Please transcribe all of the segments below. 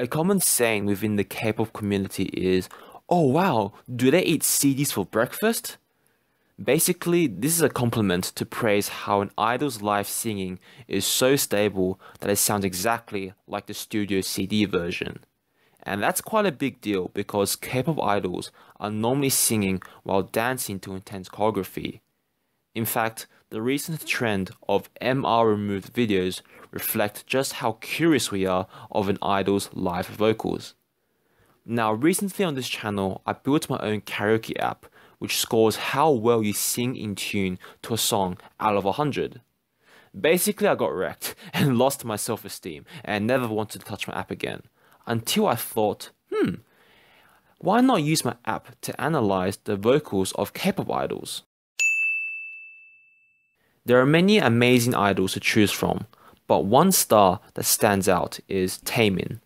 A common saying within the K-pop community is, "Oh wow, do they eat CDs for breakfast?" Basically, this is a compliment to praise how an idol's live singing is so stable that it sounds exactly like the studio CD version. And that's quite a big deal because K-pop idols are normally singing while dancing to intense choreography. In fact, the recent trend of MR removed videos reflect just how curious we are of an idol's live vocals. Now, recently on this channel, I built my own karaoke app which scores how well you sing in tune to a song out of 100. Basically, I got wrecked and lost my self esteem and never wanted to touch my app again. Until I thought, hmm, why not use my app to analyze the vocals of K pop idols? There are many amazing idols to choose from, but one star that stands out is Taemin,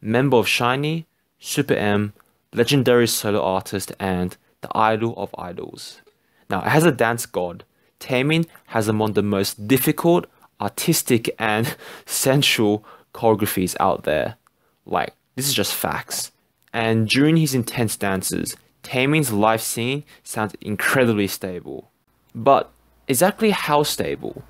member of SHINee, SuperM, legendary solo artist, and the idol of idols. Now, as a dance god, Taemin has among the most difficult, artistic, and sensual choreographies out there. Like, this is just facts. And during his intense dances, Taemin's live singing sounds incredibly stable. But exactly how stable?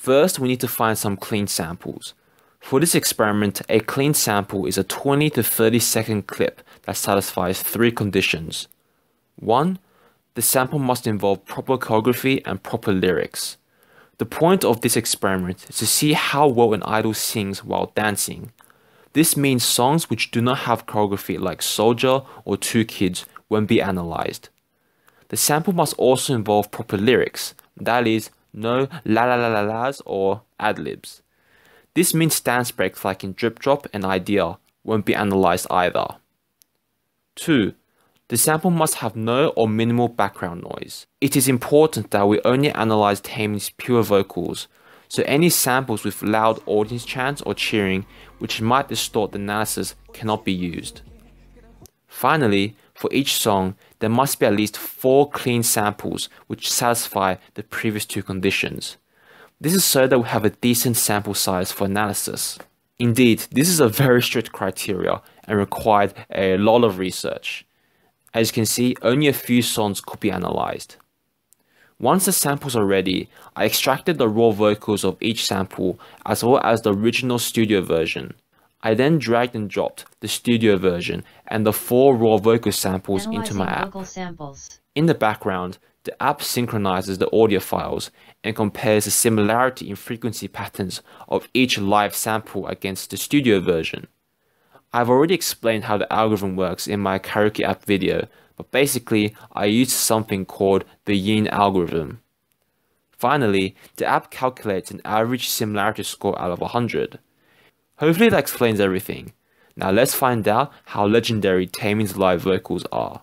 First, we need to find some clean samples. For this experiment, a clean sample is a 20 to 30 second clip that satisfies three conditions. 1. The sample must involve proper choreography and proper lyrics. The point of this experiment is to see how well an idol sings while dancing. This means songs which do not have choreography like Soldier or Two Kids won't be analyzed. The sample must also involve proper lyrics, that is, no la la la la la's or ad libs. This means stance breaks like in Drip Drop and Idea won't be analyzed either. 2. The sample must have no or minimal background noise. It is important that we only analyze Taemin's pure vocals, so any samples with loud audience chants or cheering which might distort the analysis cannot be used. Finally, for each song, there must be at least 4 clean samples which satisfy the previous two conditions. This is so that we have a decent sample size for analysis. Indeed, this is a very strict criteria and required a lot of research. As you can see, only a few songs could be analyzed. Once the samples are ready, I extracted the raw vocals of each sample as well as the original studio version. I then dragged and dropped the studio version and the four raw vocal samples Analyzing into my app. In the background, the app synchronizes the audio files and compares the similarity in frequency patterns of each live sample against the studio version. I've already explained how the algorithm works in my karaoke app video, but basically I use something called the Yin algorithm. Finally, the app calculates an average similarity score out of 100. Hopefully that explains everything. Now let's find out how legendary Taemin's live vocals are.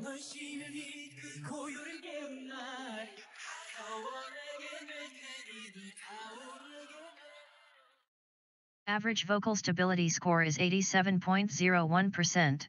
멀씨면이 그 고요를 깨운 날 차가워내게 될 테니 늘 타오르게 Average vocal stability score is 87.01%.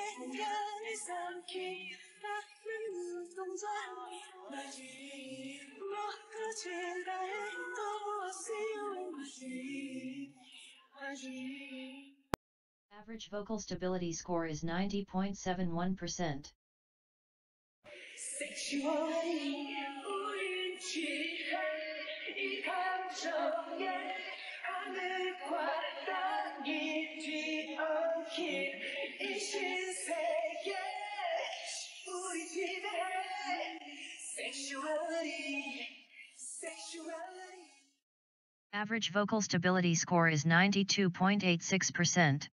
선 그대 태양을 삼킨 나의 눈동자 my dream. 멀어진다 해도 I see you in my dream, my dream. Average vocal stability score is 90.71%. 섹슈얼이 우린 취해 이 감정에 Average vocal stability score is 92.86%.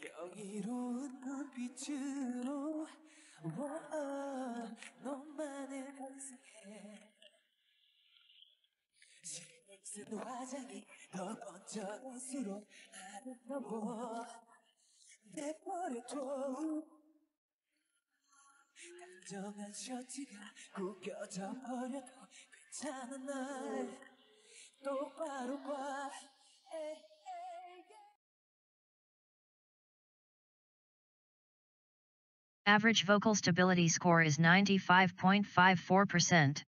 경이로운 눈빛으로 워, 너만을 감상해. 신경 쓴 화장이 더 번쩍할수록 아름다워. 내버려둬 단정한 셔츠가 구겨져 버려도 괜찮은 날. 똑바로 봐 에이, Average vocal stability score is 95.54%.